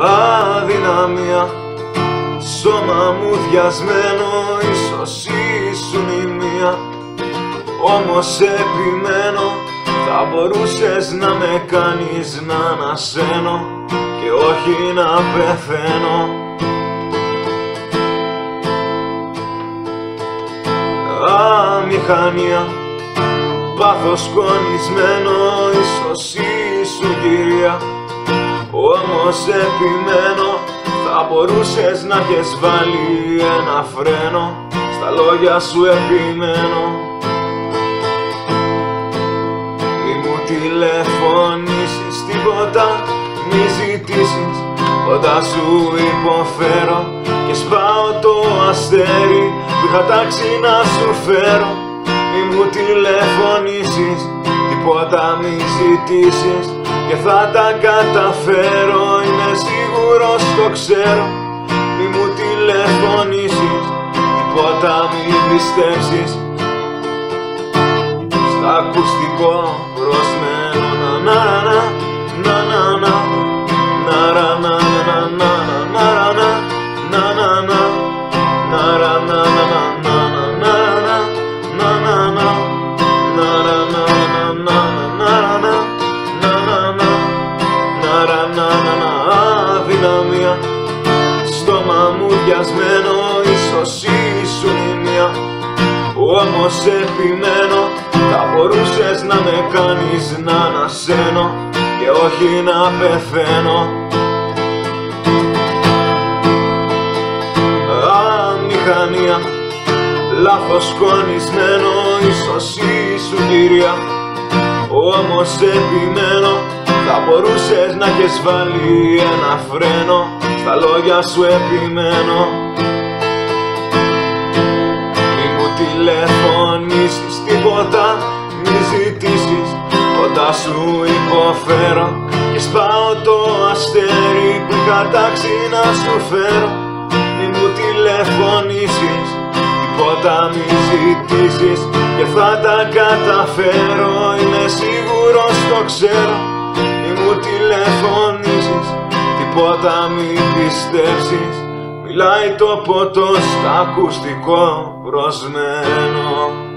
αδυναμία Σώμα μου διασμένο ίσως ήσουν η μία. Όμως επιμένω θα μπορούσες να με κάνεις να ανασένω Και όχι να πεθαίνω. Αμηχανία Πάθος σκονισμένο ίσως ήσουν κυρία Όμως επιμένω θα μπορούσες να έχεις βάλει ένα φρένο. Στα λόγια σου επιμένω. Μη μου τηλεφωνήσεις τίποτα Μη ζητήσεις όταν σου υποφέρω. Και σπάω το αστέρι που είχα τάξει να σου φέρω. Μη μου τηλεφωνήσεις τίποτα μη ζητήσεις και θα τα καταφέρω Είμαι σίγουρος το ξέρω. Μη μου τηλεφωνήσεις Τίποτα μη πιστέψεις. Στα ακουστικό προσμένο αδυναμία. Στόμα μου διασμένο ίσως ήσουν η μία. Όμως επιμένω θα μπορούσες να με κάνεις να ανασένω Και όχι να πεθαίνω. Αμηχανία Λάθος σκονισμένο ίσως ήσουν κυρία. Όμως επιμένω θα μπορούσες να έχεις βάλει ένα φρένο Στα λόγια σου επιμένω. Μη μου τηλεφωνήσεις τίποτα Μη ζητήσεις όταν σου υποφέρω. Και σπάω το αστέρι που είχα τάξει να σου φέρω. Μη μου τηλεφωνήσεις τίποτα μη ζητήσεις Και θα τα καταφέρω είμαι σίγουρος το ξέρω μου τηλεφωνήσεις Τίποτα μη πιστέψεις. Μιλάει το ποτό στα ακουστικό προσμένο